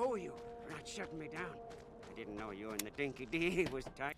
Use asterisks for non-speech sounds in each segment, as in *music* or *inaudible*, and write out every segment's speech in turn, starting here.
owe you for not shutting me down. I didn't know you and the Dinky D was tight.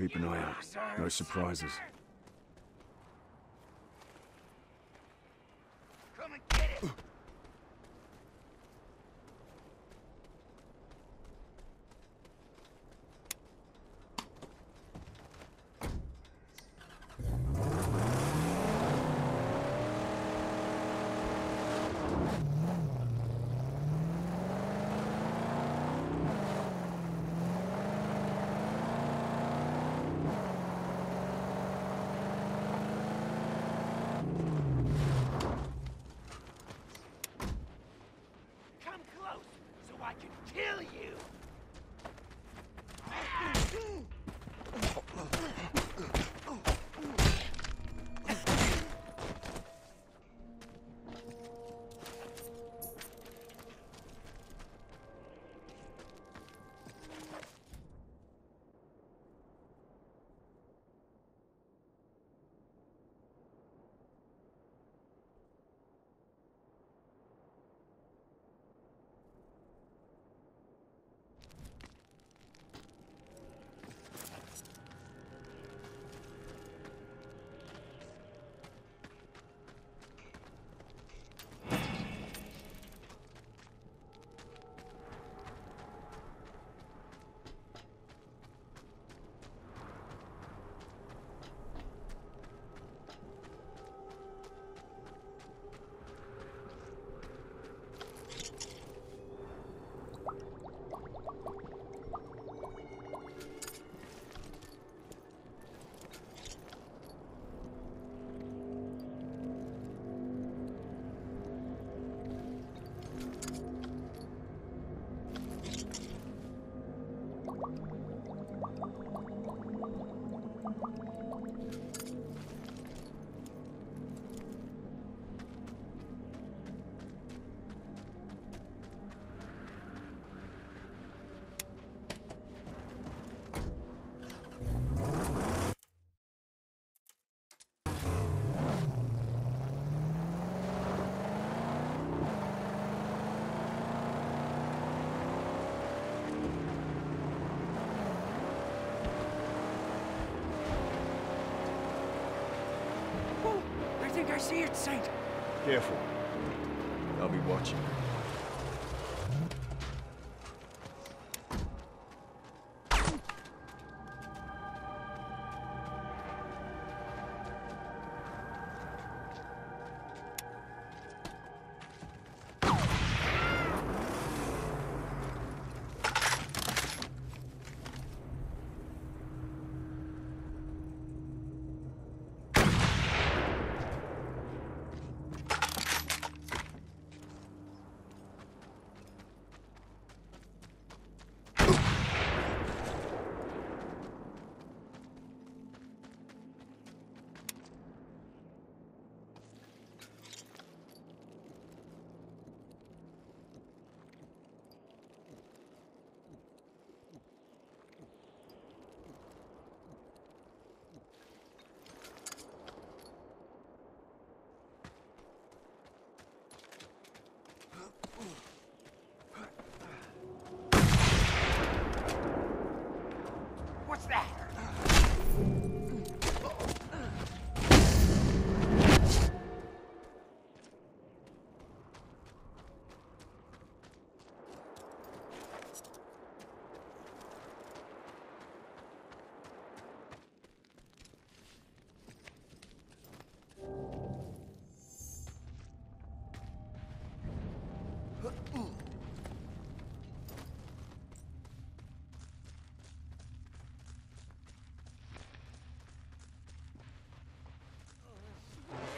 Keep an eye out. No surprises. I see it, Saint. Careful. I'll be watching.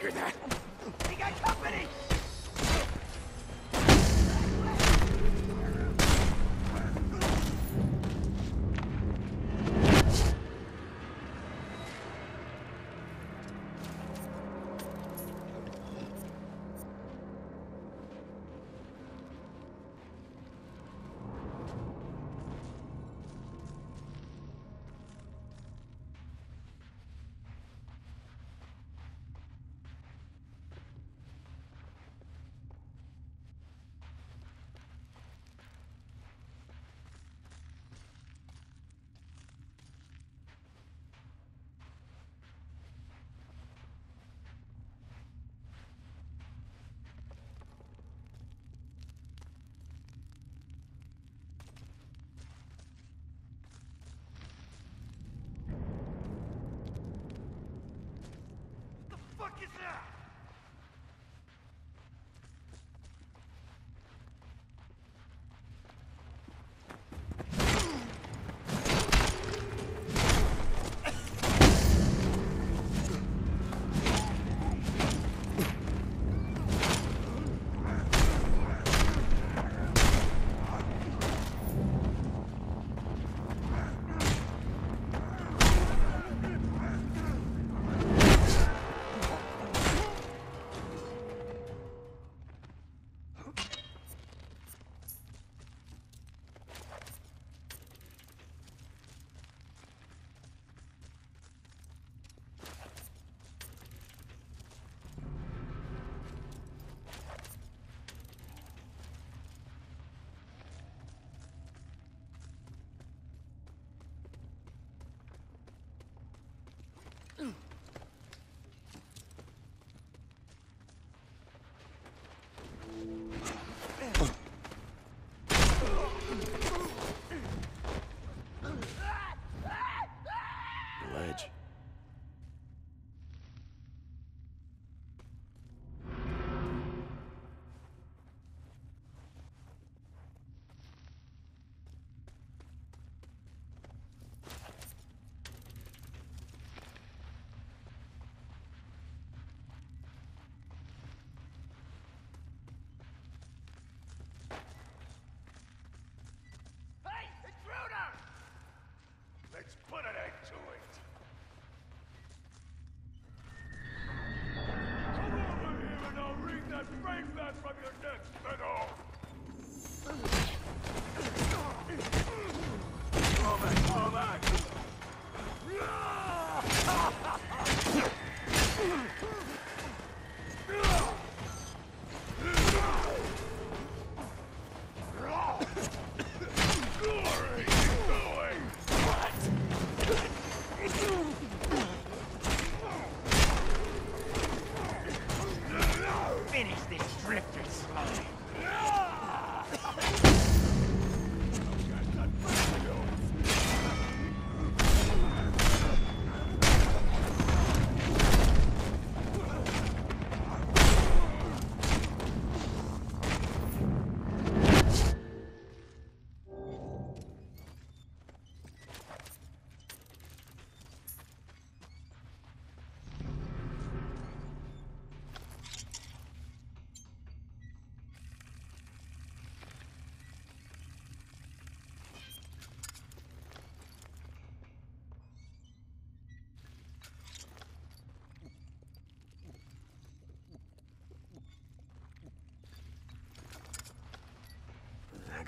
hear that? We got company!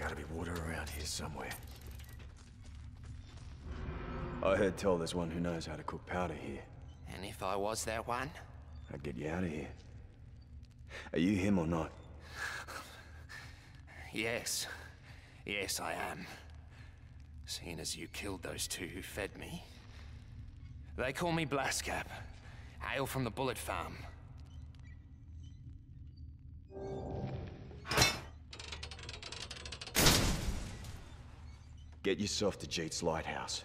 Gotta be water around here somewhere. I heard tell there's one who knows how to cook powder here. And if I was that one? I'd get you out of here. Are you him or not? *laughs* Yes. Yes, I am. Seeing as you killed those two who fed me. They call me Blaskap. Hail from the Bullet Farm. Get yourself to Jeet's lighthouse.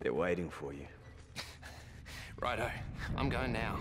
They're waiting for you. *laughs* Righto. I'm going now.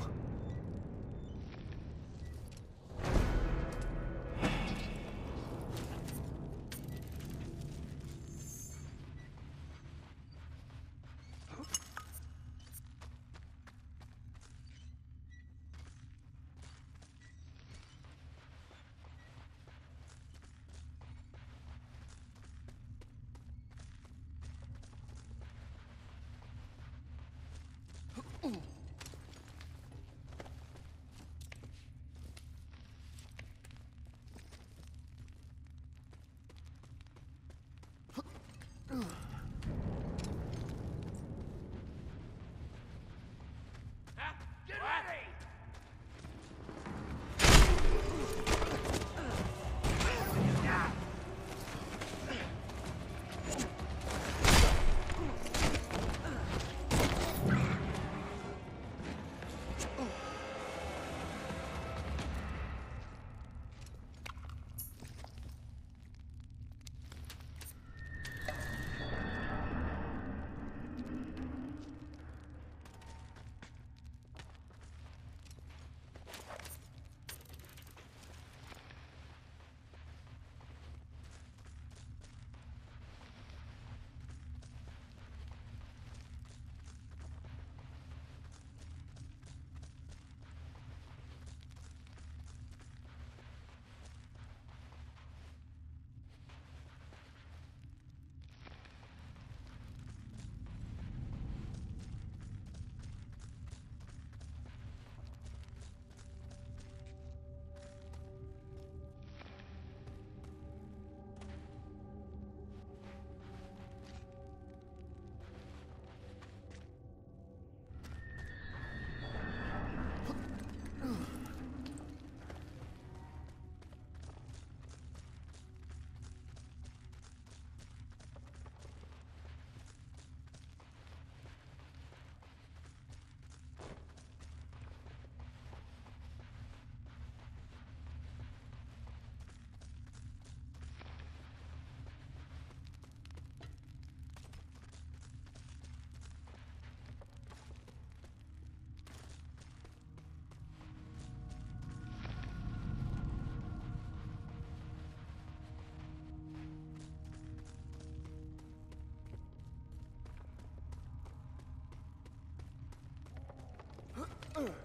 Let's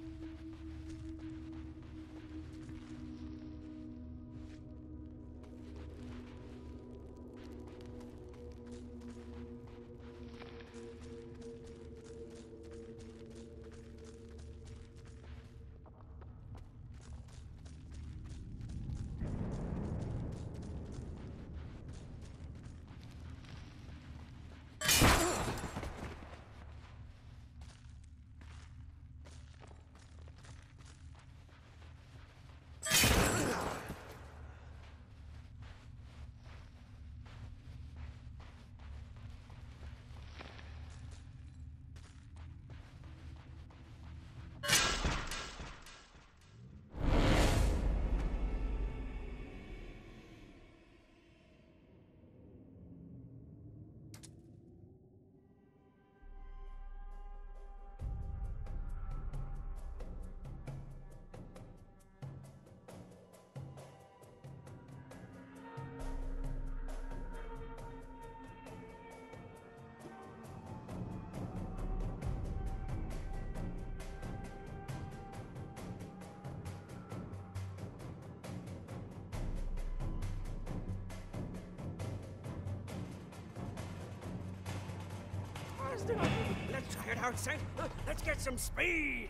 try it out, Saint. Let's get some speed.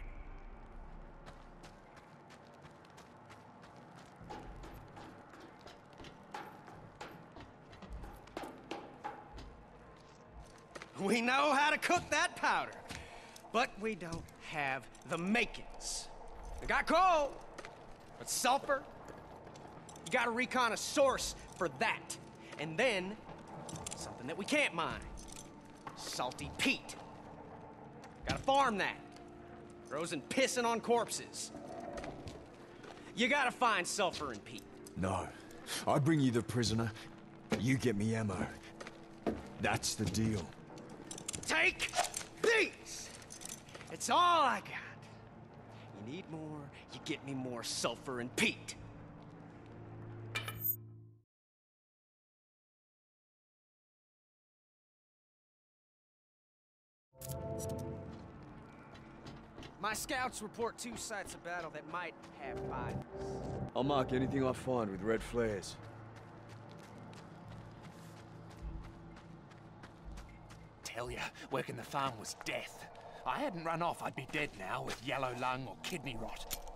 We know how to cook that powder, but we don't have the makings. We got coal, but sulfur, you gotta recon a source for that. And then, something that we can't mine saltpeter. Gotta farm that. Frozen pissing on corpses. You gotta find sulfur and peat. No. I bring you the prisoner, you get me ammo. That's the deal. Take these! It's all I got. You need more, you get me more sulfur and peat. My scouts report two sites of battle that might have bodies. I'll mark anything I find with red flares. Tell ya, working the farm was death. I hadn't run off, I'd be dead now with yellow lung or kidney rot.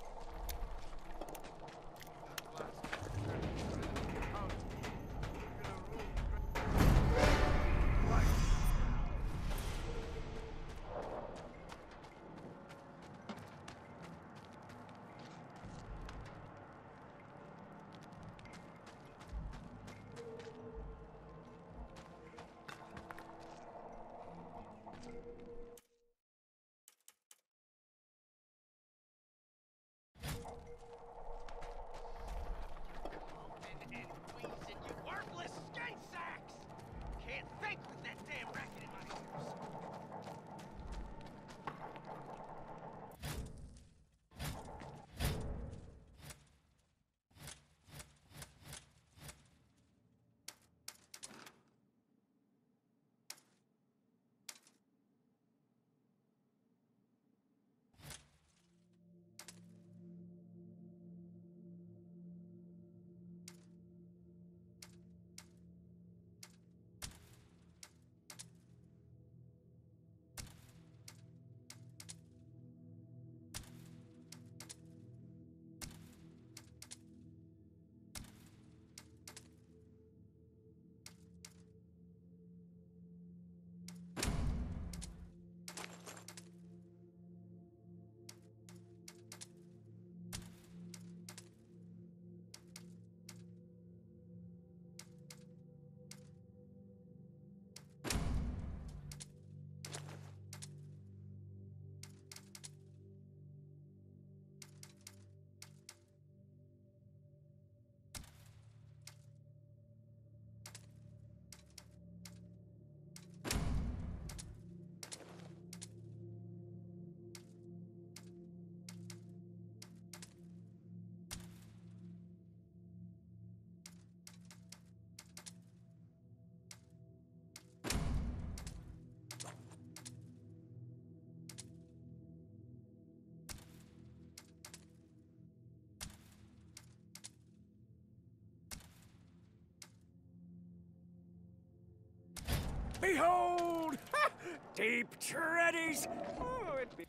Deep treadies! Oh, it be...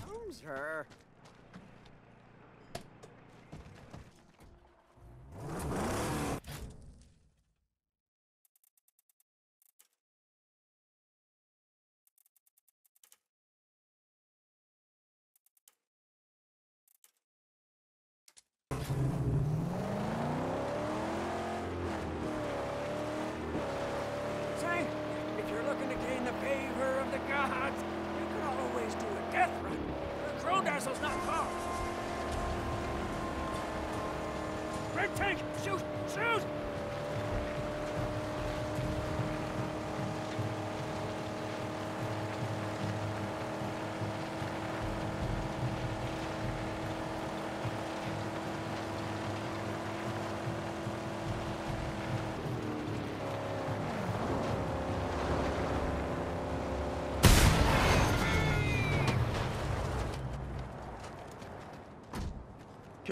Comes her.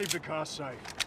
Keep the car safe.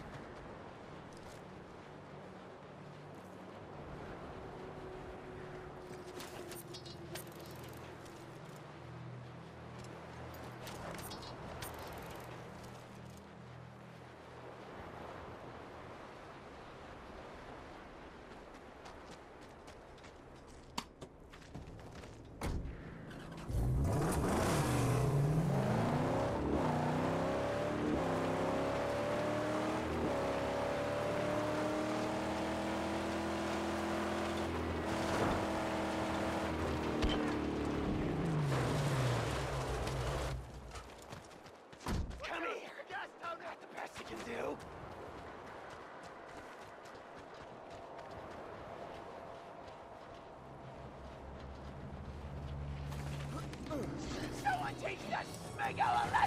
Teach the Smego a!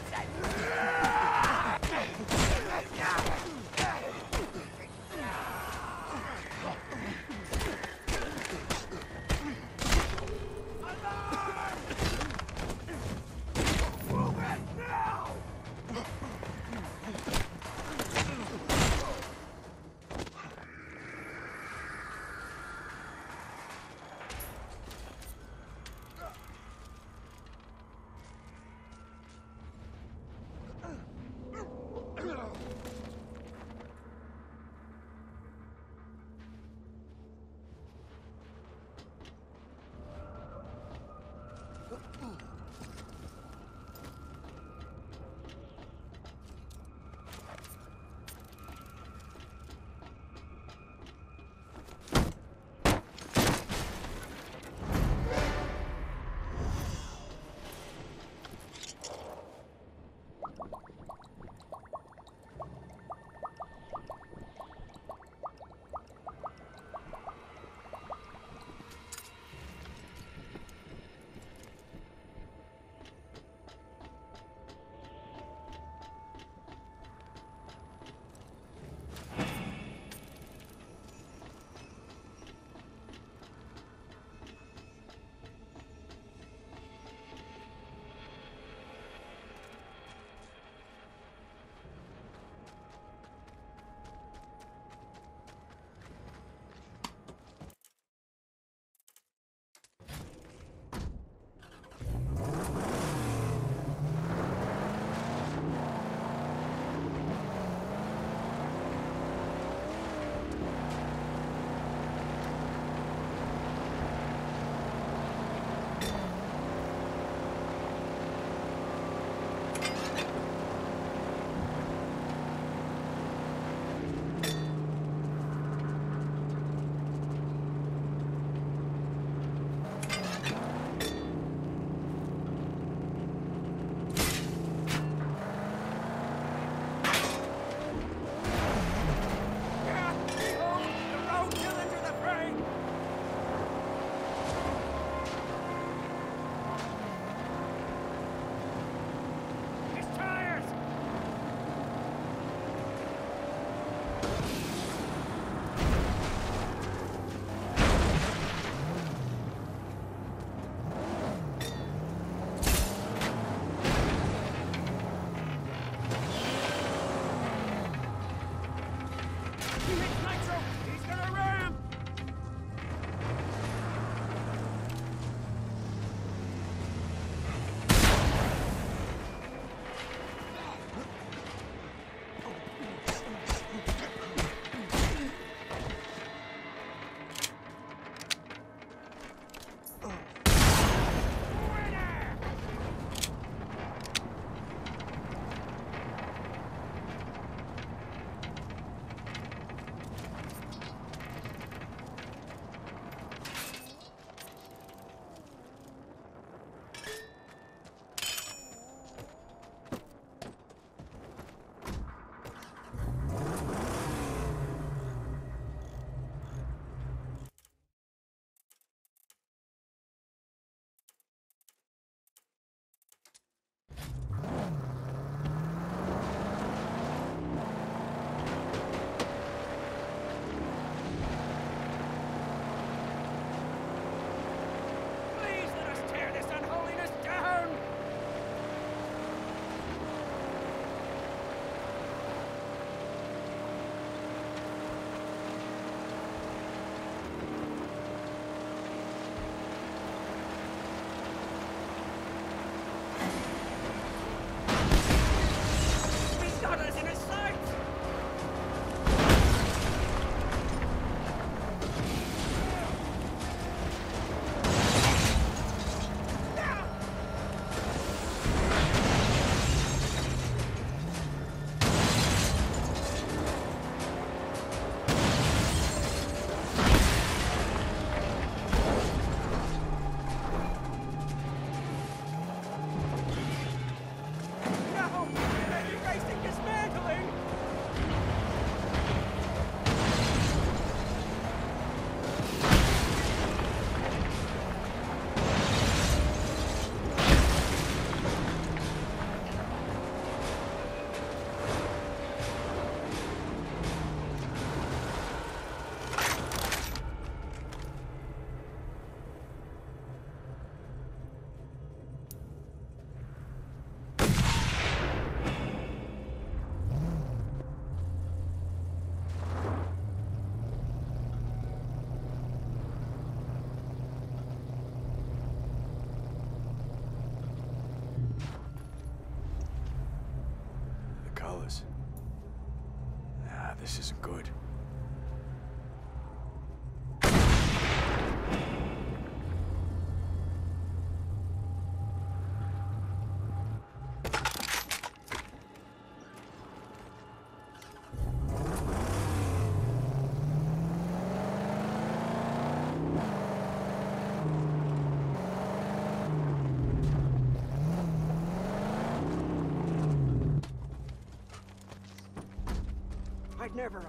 Never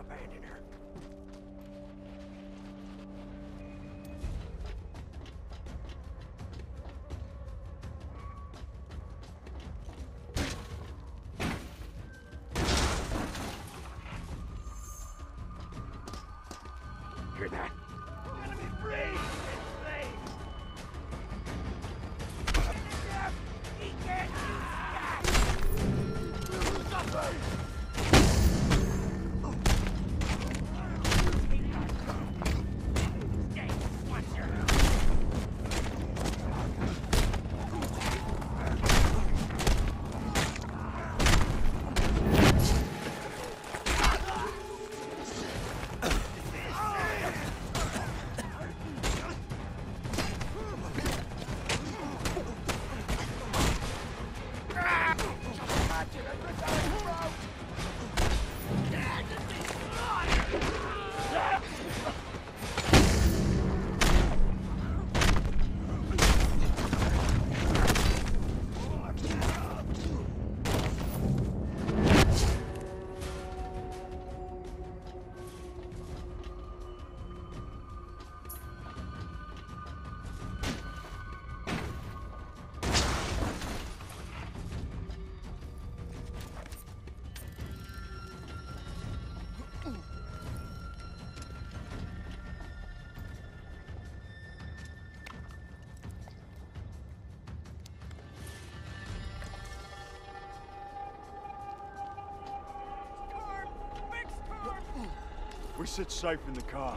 We sit safe in the car.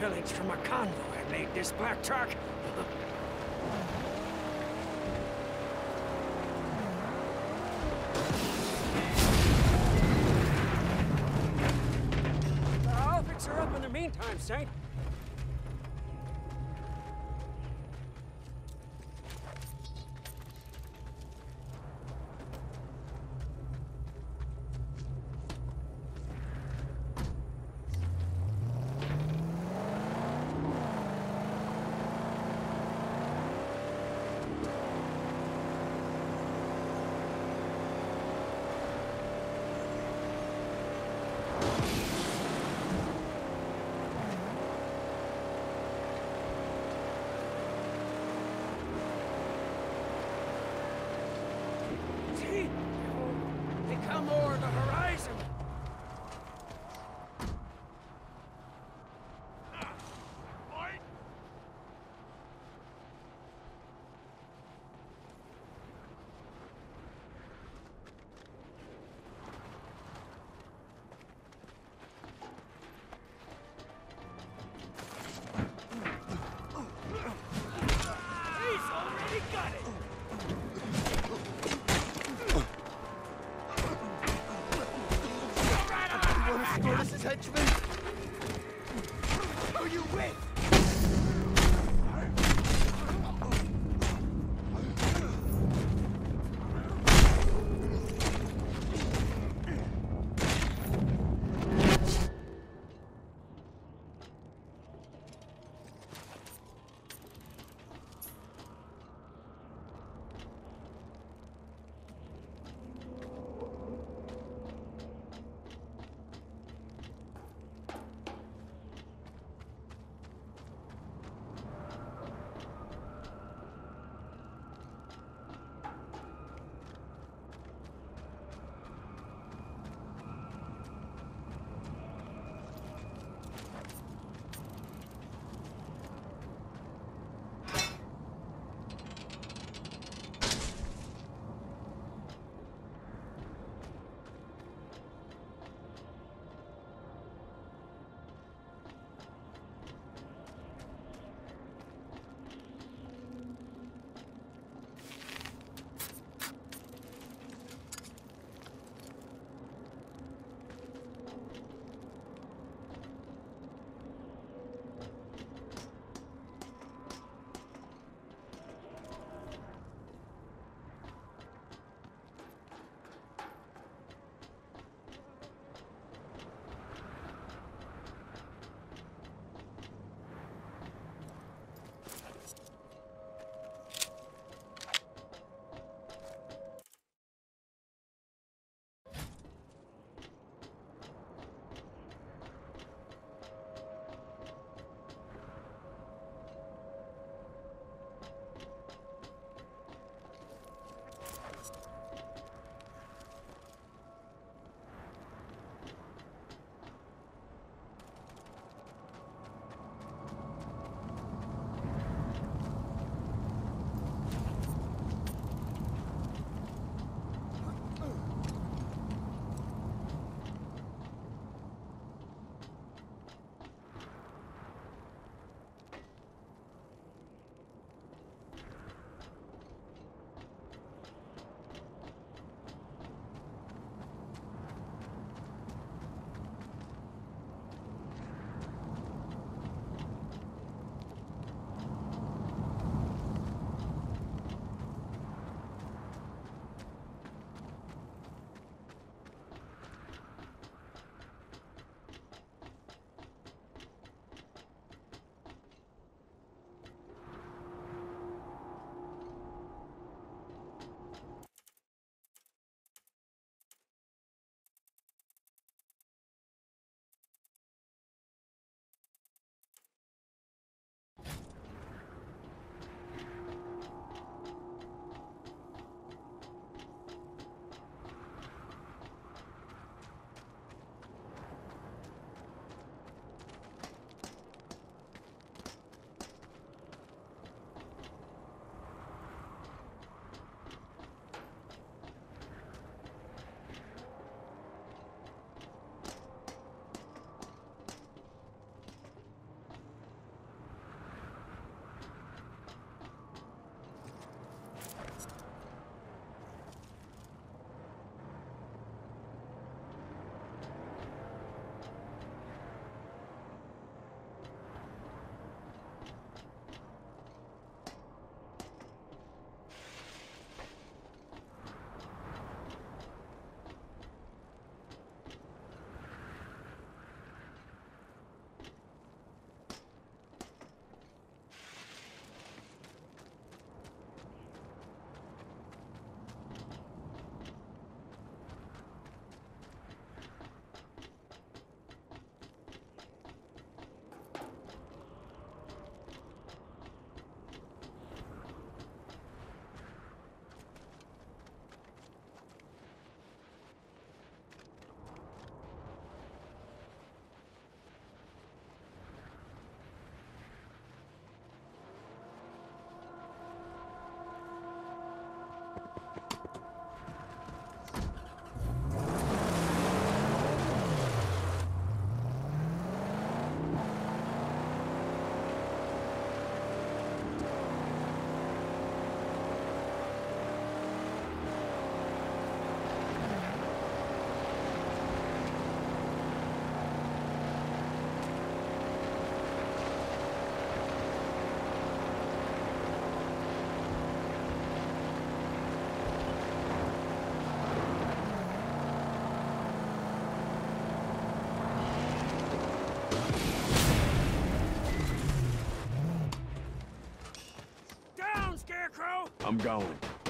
Spillage from a convoy made this black truck. I'll fix her up in the meantime, Saint. See? They come o'er the horizon. Fight! He's already got it. Who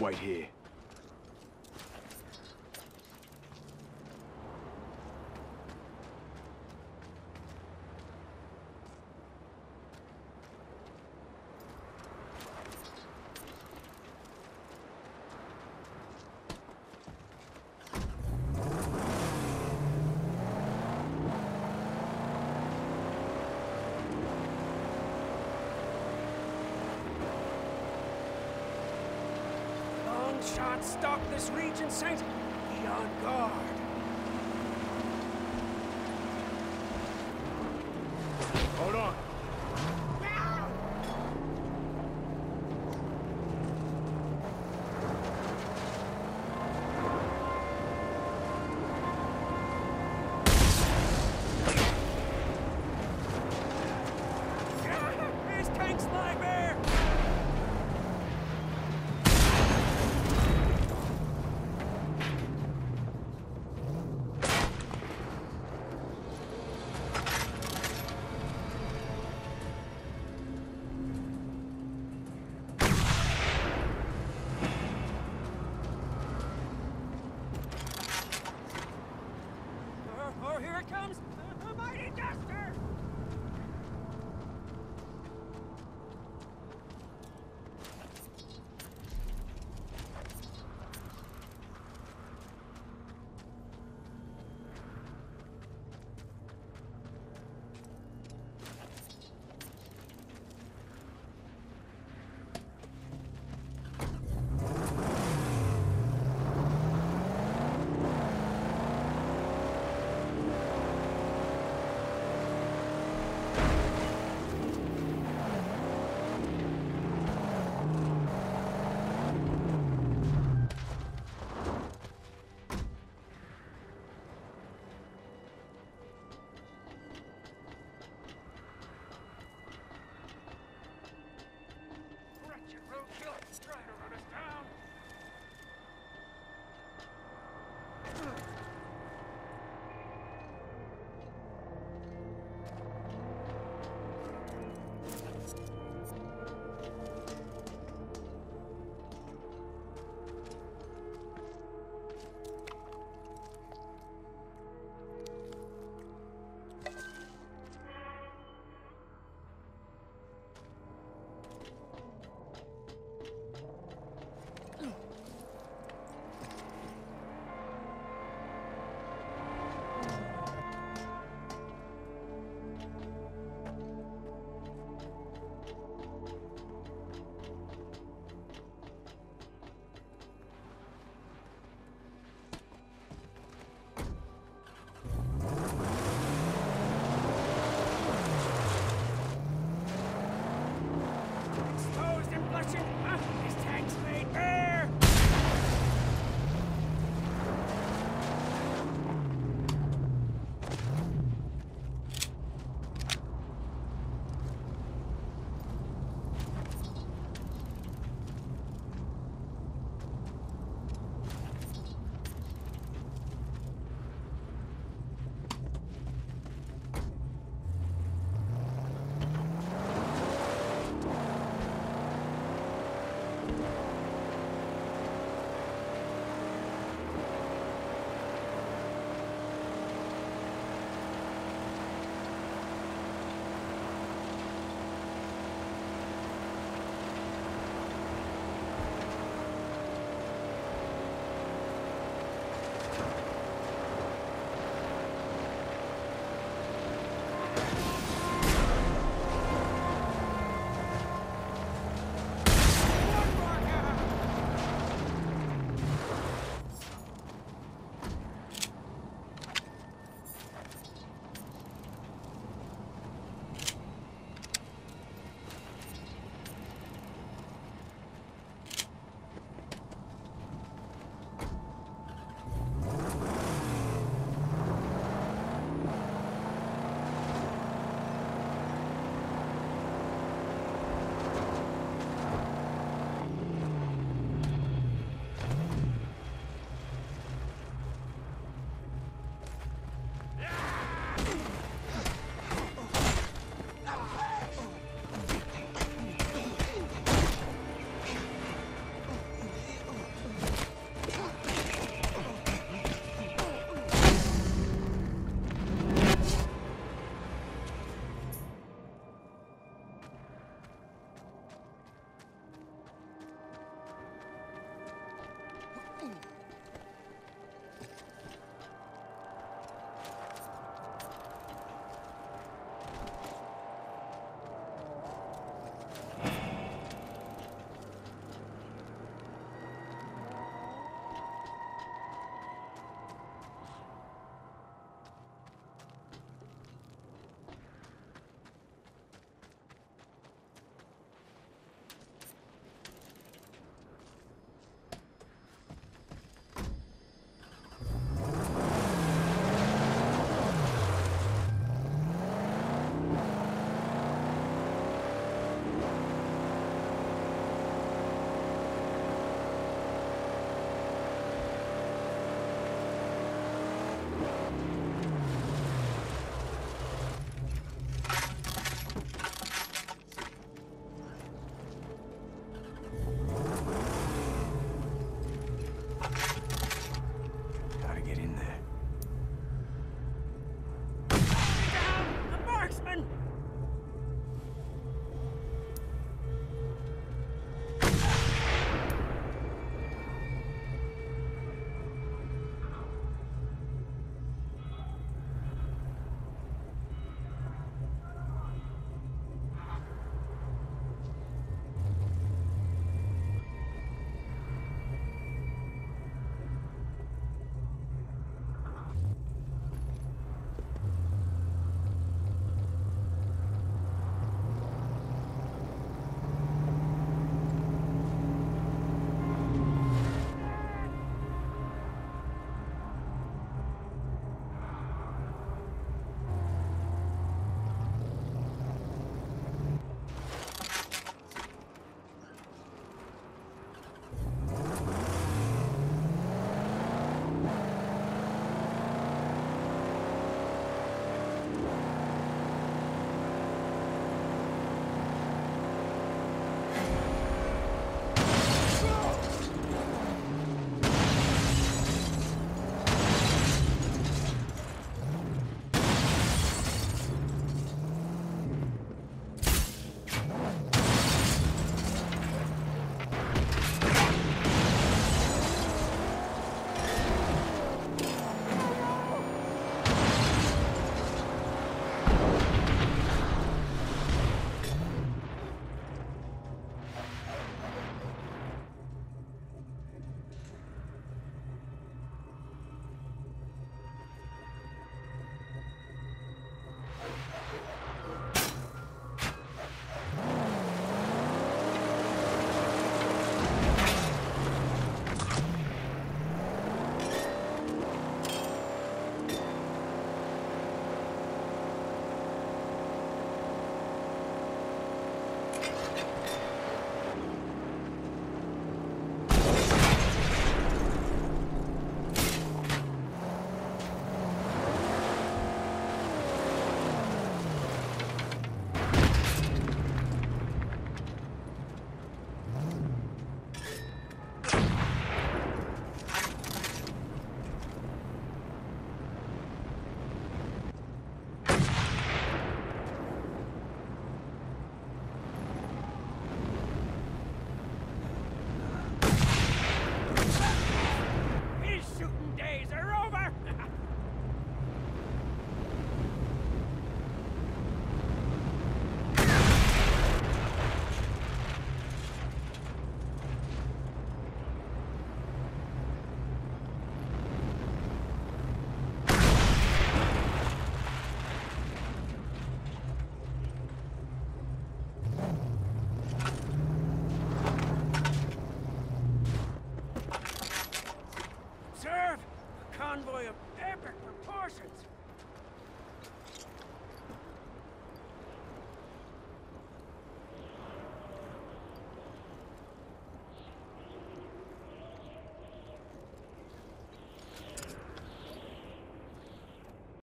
Wait here. Long shots this region, Saint.